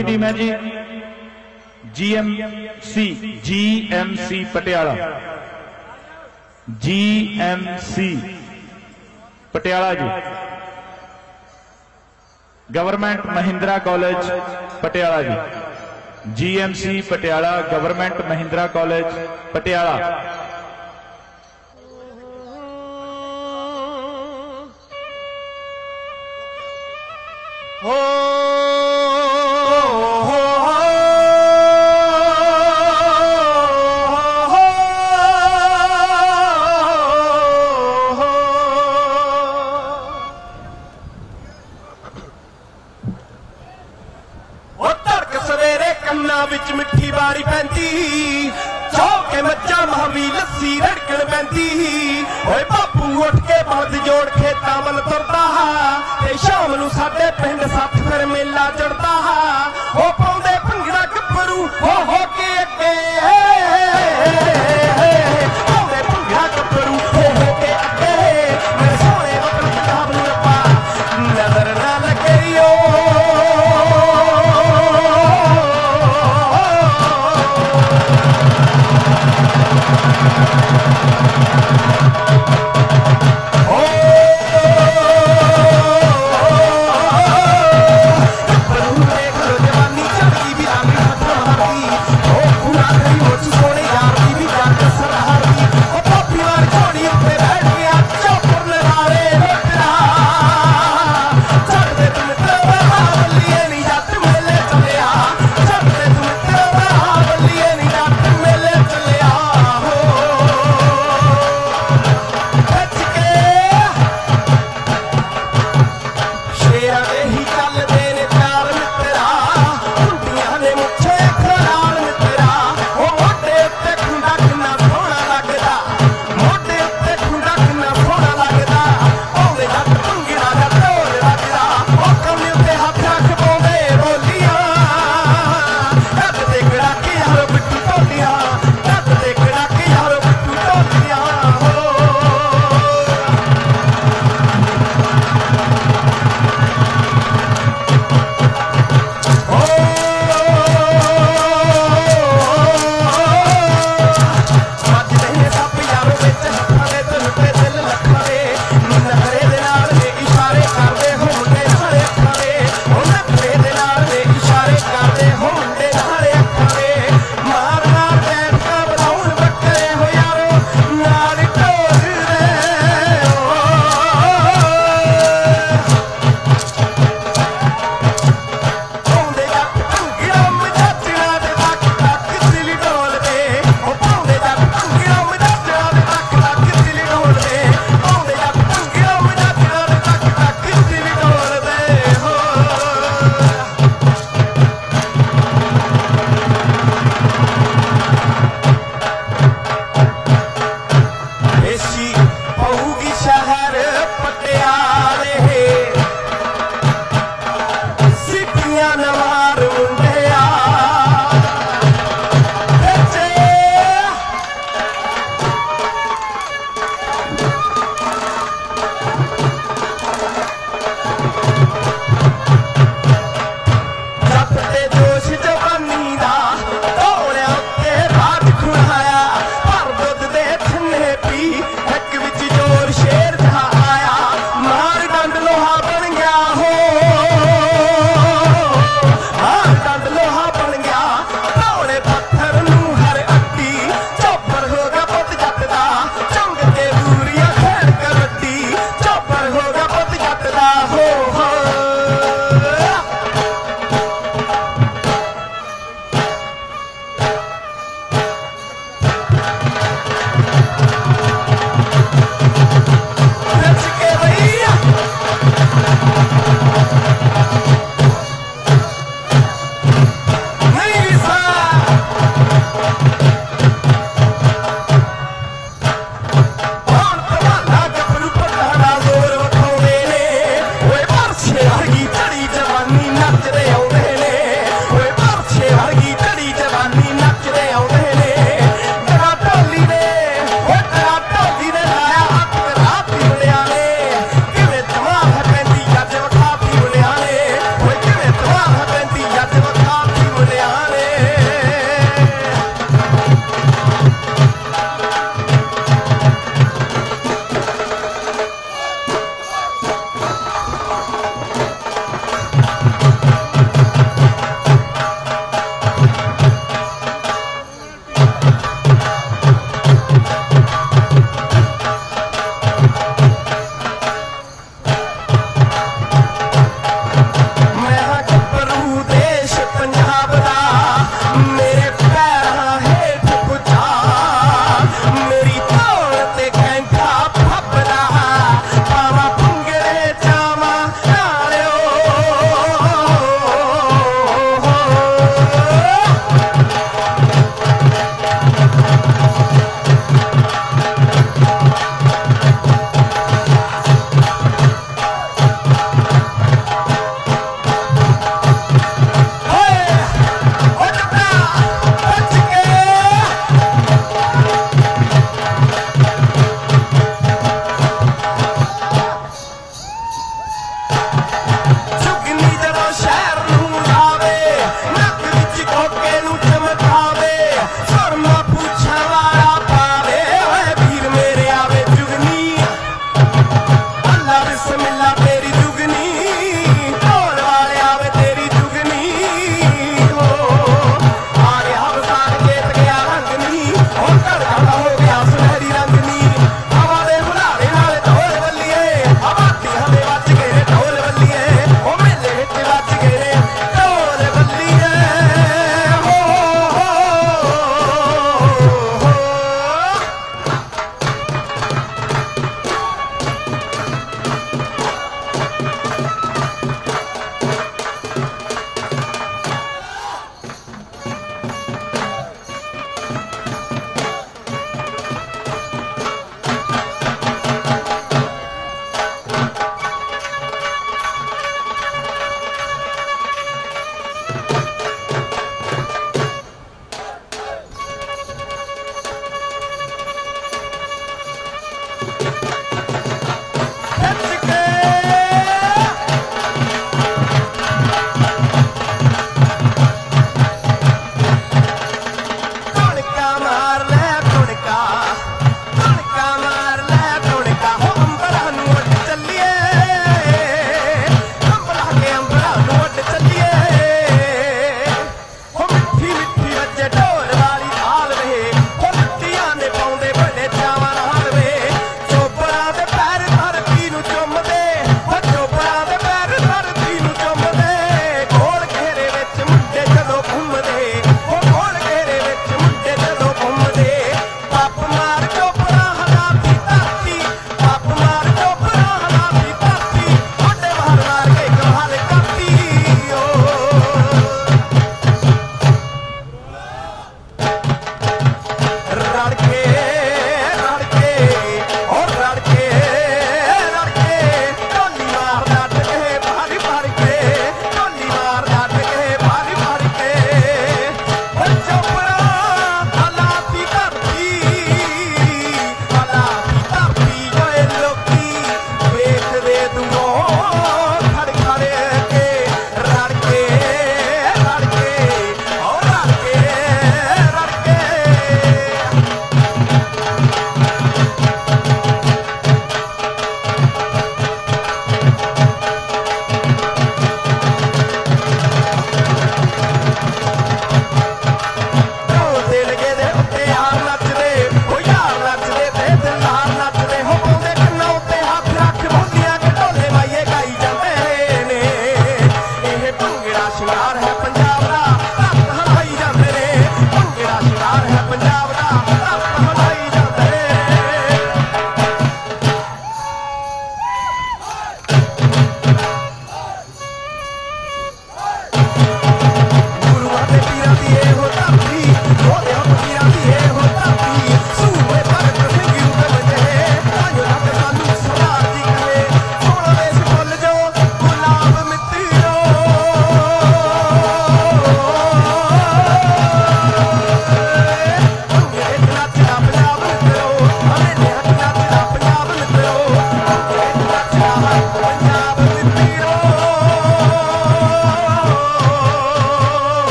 ਸੋ ਅਗਲੀ ਟੀਮ ਹੈ ਜੀ GMC GMC Patiala GMC Patiala ਜੀ ਗਵਰਨਮੈਂਟ ਮਹਿੰਦਰਾ ਕਾਲਜ ਪਟਿਆਲਾ ਜੀ GMC Patiala government Mahindra college Patiala ਓਏ ਬਾਪੂ ਉੱਠ ਕੇ ਬਲਦ ਜੋੜ ਖੇਤਾਂ ਵੱਲ ਤੁਰਦਾ ਤੇ ਸ਼ਾਮ ਨੂੰ ਸਾਡੇ ਪਿੰਡ ਸੱਤ ਫਿਰ ਮੇਲਾ ਜੜਦਾ ਉਹ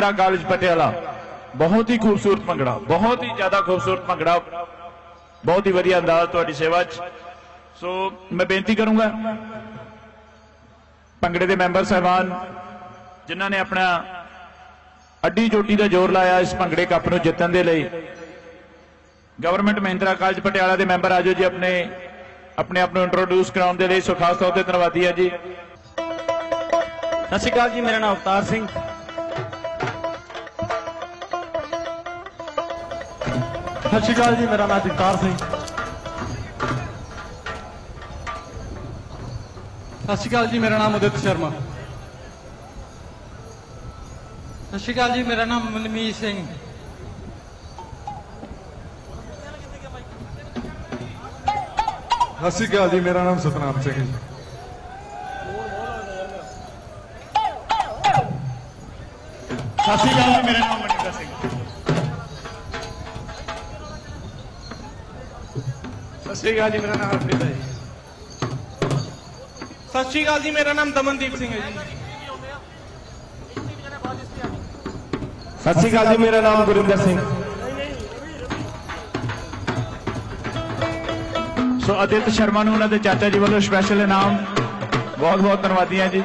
ਮਹਿੰਦਰਾ ਕਾਲਜ ਪਟਿਆਲਾ ਬਹੁਤ ਹੀ ਖੂਬਸੂਰਤ ਭੰਗੜਾ, ਬਹੁਤ ਹੀ ਜ਼ਿਆਦਾ ਖੂਬਸੂਰਤ ਭੰਗੜਾ। ਬਹੁਤ ਹੀ ਵਧੀਆ ਅੰਦਾਜ਼ ਤੁਹਾਡੀ ਸੇਵਾ 'ਚ। ਸੋ ਮੈਂ ਬੇਨਤੀ ਕਰੂੰਗਾ, ਭੰਗੜੇ ਦੇ ਮੈਂਬਰ ਸਹਿਬਾਨ, ਜਿਨ੍ਹਾਂ ਨੇ ਆਪਣਾ ਅੱਡੀ ਚੋਟੀ ਦਾ ਜ਼ੋਰ ਲਾਇਆ ਇਸ ਭੰਗੜੇ ਕੱਪ ਨੂੰ ਜਿੱਤਣ ਦੇ ਲਈ। ਗਵਰਨਮੈਂਟ ਮਹਿੰਦਰਾ ਕਾਲਜ ਪਟਿਆਲਾ ਦੇ ਮੈਂਬਰ ਆਜੋ ਜੀ ਆਪਣੇ ਆਪਣੇ ਆਪ ਨੂੰ ਇੰਟਰੋਡਿਊਸ ਕਰਾਉਣ ਦੇ ਲਈ। ਸੋ ਖਾਸ ਤੌਰ ਤੇ ਧੰਨਵਾਦੀ ਹੈ ਜੀ। ਸਤਿ ਸ਼੍ਰੀ ਅਕਾਲ ਜੀ, ਮੇਰਾ ਨਾਮ ਅਵਤਾਰ ਸਿੰਘ। ਸਤਿ ਸ਼੍ਰੀ ਅਕਾਲ ਜੀ ਮੇਰਾ ਨਾਮ ਜਗਤਾਰ ਸਿੰਘ। ਸਤਿ ਸ਼੍ਰੀ ਅਕਾਲ ਜੀ ਮੇਰਾ ਨਾਮ ਉਦਿਤ ਸ਼ਰਮਾ। ਸਤਿ ਸ਼੍ਰੀ ਅਕਾਲ ਜੀ ਮੇਰਾ ਨਾਮ ਮਨਮੀਤ ਸਿੰਘ। ਸਤਿ ਸ਼੍ਰੀ ਅਕਾਲ ਜੀ ਮੇਰਾ ਨਾਮ ਸਤਨਾਮ ਸਿੰਘ ਜੀ। ਸਤਿ ਸ਼੍ਰੀ ਅਕਾਲ ਜੀ ਮੇਰਾ ਨਾਮ ਸ਼੍ਰੀ ਅਕਾਲ ਜੀ ਮੇਰਾ ਨਾਮ ਹਰਪ੍ਰੀਤ ਹੈ ਜੀ। ਸਤਿ ਸ਼੍ਰੀ ਅਕਾਲ ਜੀ ਮੇਰਾ ਨਾਮ ਦਮਨਦੀਪ ਸਿੰਘ ਹੈ ਜੀ। ਸਤਿ ਸ਼੍ਰੀ ਅਕਾਲ ਜੀ ਮੇਰਾ ਨਾਮ ਗੁਰਿੰਦਰ ਸਿੰਘ। ਸੋ ਅਦਿੱਤ ਸ਼ਰਮਾ ਨੂੰ ਉਹਨਾਂ ਦੇ ਚਾਚਾ ਜੀ ਵੱਲੋਂ ਸਪੈਸ਼ਲ ਇਨਾਮ। ਬਹੁਤ ਬਹੁਤ ਧੰਨਵਾਦੀ ਹਾਂ ਜੀ।